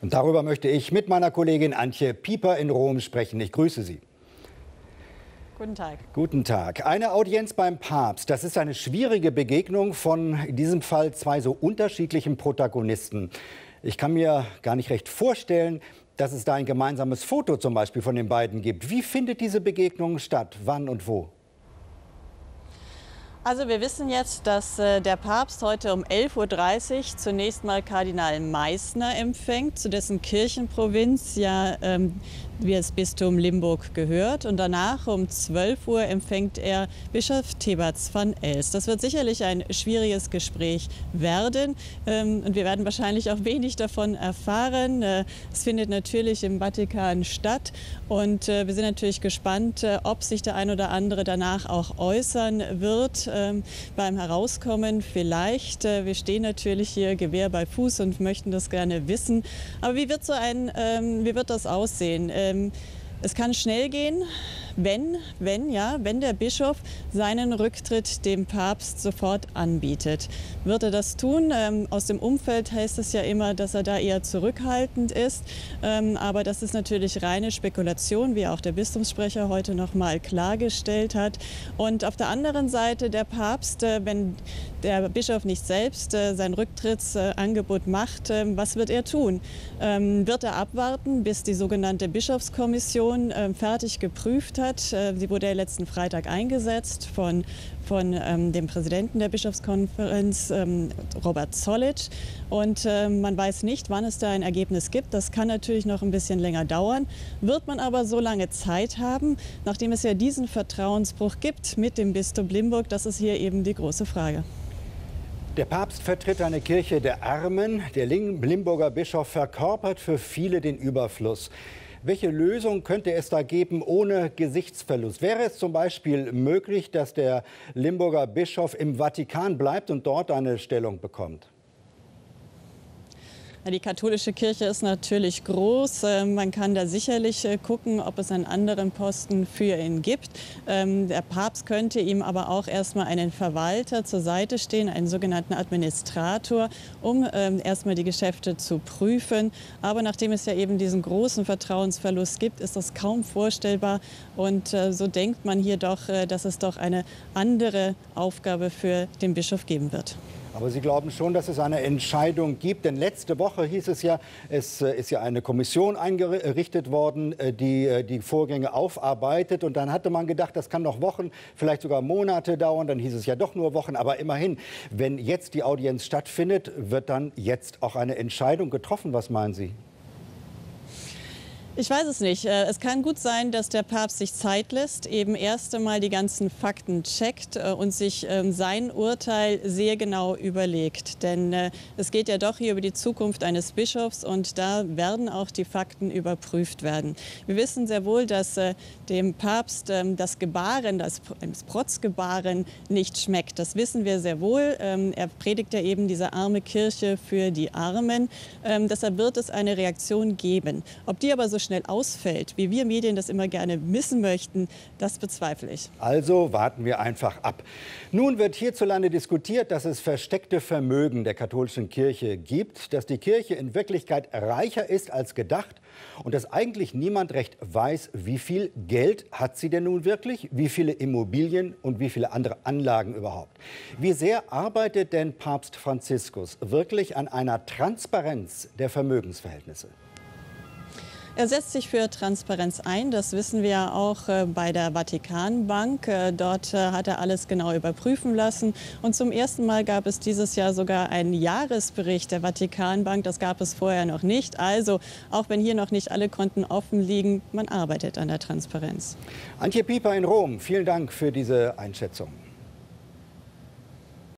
Und darüber möchte ich mit meiner Kollegin Antje Pieper in Rom sprechen. Ich grüße Sie. Guten Tag. Guten Tag. Eine Audienz beim Papst. Das ist eine schwierige Begegnung von in diesem Fall zwei so unterschiedlichen Protagonisten. Ich kann mir gar nicht recht vorstellen, dass es da ein gemeinsames Foto zum Beispiel von den beiden gibt. Wie findet diese Begegnung statt? Wann und wo? Also wir wissen jetzt, dass äh, der Papst heute um 11.30 Uhr zunächst mal Kardinal Meissner empfängt, zu dessen Kirchenprovinz ja ähm, wie es Bistum Limburg gehört. Und danach um 12 Uhr empfängt er Bischof Thebats van Els. Das wird sicherlich ein schwieriges Gespräch werden. Ähm, und wir werden wahrscheinlich auch wenig davon erfahren. Äh, es findet natürlich im Vatikan statt. Und äh, wir sind natürlich gespannt, äh, ob sich der ein oder andere danach auch äußern wird ähm, beim Herauskommen. Vielleicht. Wir stehen natürlich hier Gewehr bei Fuß und möchten das gerne wissen. Aber wie wird so ein, ähm, wie wird das aussehen? Ähm, es kann schnell gehen, wenn, wenn, ja, wenn der Bischof seinen Rücktritt dem Papst sofort anbietet. Wird er das tun? Ähm, aus dem Umfeld heißt es ja immer, dass er da eher zurückhaltend ist. Ähm, aber das ist natürlich reine Spekulation, wie auch der Bistumssprecher heute noch mal klargestellt hat. Und auf der anderen Seite der Papst, äh, wenn der Bischof nicht selbst äh, sein Rücktrittsangebot macht, äh, was wird er tun? Ähm, wird er abwarten, bis die sogenannte Bischofskommission äh, fertig geprüft hat? Äh, sie wurde ja letzten Freitag eingesetzt von, von ähm, dem Präsidenten der Bischofskonferenz, ähm, Robert Zollitsch. Und äh, man weiß nicht, wann es da ein Ergebnis gibt. Das kann natürlich noch ein bisschen länger dauern. Wird man aber so lange Zeit haben, nachdem es ja diesen Vertrauensbruch gibt mit dem Bistum Limburg? Das ist hier eben die große Frage. Der Papst vertritt eine Kirche der Armen. Der Limburger Bischof verkörpert für viele den Überfluss. Welche Lösung könnte es da geben ohne Gesichtsverlust? Wäre es zum Beispiel möglich, dass der Limburger Bischof im Vatikan bleibt und dort eine Stellung bekommt? Die katholische Kirche ist natürlich groß. Ähm, man kann da sicherlich äh, gucken, ob es einen anderen Posten für ihn gibt. Ähm, der Papst könnte ihm aber auch erstmal einen Verwalter zur Seite stehen, einen sogenannten Administrator, um ähm, erstmal die Geschäfte zu prüfen. Aber nachdem es ja eben diesen großen Vertrauensverlust gibt, ist das kaum vorstellbar. Und äh, so denkt man hier doch, äh, dass es doch eine andere Aufgabe für den Bischof geben wird. Aber Sie glauben schon, dass es eine Entscheidung gibt? Denn letzte Woche hieß es ja, es äh, ist ja eine Kommission eingerichtet worden, äh, die äh, die Vorgänge aufarbeitet. Und dann hatte man gedacht, das kann noch Wochen, vielleicht sogar Monate dauern. Dann hieß es ja doch nur Wochen. Aber immerhin, wenn jetzt die Audienz stattfindet, wird dann jetzt auch eine Entscheidung getroffen. Was meinen Sie? Ich weiß es nicht. Äh, es kann gut sein, dass der Papst sich Zeit lässt, eben erst einmal die ganzen Fakten checkt äh, und sich ähm, sein Urteil sehr genau überlegt. Denn äh, es geht ja doch hier über die Zukunft eines Bischofs und da werden auch die Fakten überprüft werden. Wir wissen sehr wohl, dass dem Papst ähm, das Gebaren, das Protzgebaren nicht schmeckt. Das wissen wir sehr wohl. Ähm, er predigt ja eben diese arme Kirche für die Armen. Deshalb wird es eine Reaktion geben. Ob die aber so schnell ausfällt, wie wir Medien das immer gerne wissen möchten, das bezweifle ich. Also warten wir einfach ab. Nun wird hierzulande diskutiert, dass es versteckte Vermögen der katholischen Kirche gibt, dass die Kirche in Wirklichkeit reicher ist als gedacht und dass eigentlich niemand recht weiß, wie viel Geld hat sie denn nun wirklich, wie viele Immobilien und wie viele andere Anlagen überhaupt. Wie sehr arbeitet denn Papst Franziskus wirklich an einer Transparenz der Vermögensverhältnisse? Er setzt sich für Transparenz ein. Das wissen wir auch äh, bei der Vatikanbank. Äh, dort äh, hat er alles genau überprüfen lassen. Und zum ersten Mal gab es dieses Jahr sogar einen Jahresbericht der Vatikanbank. Das gab es vorher noch nicht. Also, auch wenn hier noch nicht alle Konten offen liegen, man arbeitet an der Transparenz. Antje Pieper in Rom, vielen Dank für diese Einschätzung.